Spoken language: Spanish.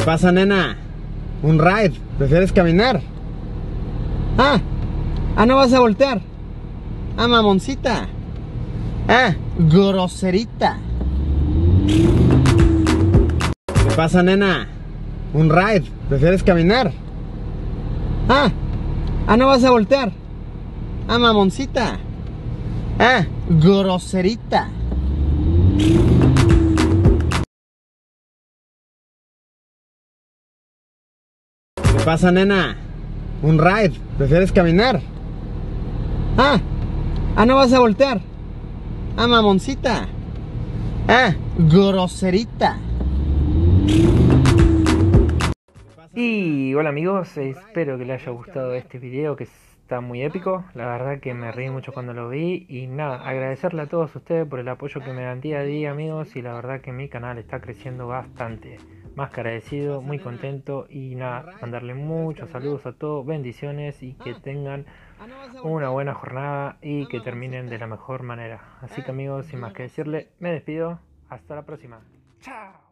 ¿Qué pasa, nena? Un ride. ¿Prefieres caminar? Ah, ah, no vas a voltear. Ah, mamoncita. Ah, groserita. ¿Qué pasa, nena? Un ride. ¿Prefieres caminar? Ah, ah, no vas a voltear. Ah, mamoncita. Ah, groserita. ¿Qué pasa, nena? Un ride. ¿Prefieres caminar? Ah, ah, no vas a voltear. Ah, mamoncita. Ah, groserita. Y hola amigos, espero que les haya gustado este video que está muy épico, la verdad que me reí mucho cuando lo vi y nada, agradecerle a todos ustedes por el apoyo que me dan día a día amigos y la verdad que mi canal está creciendo bastante, más que agradecido, muy contento y nada, mandarle muchos saludos a todos, bendiciones y que tengan una buena jornada y que terminen de la mejor manera. Así que amigos, sin más que decirle, me despido, hasta la próxima. Chao.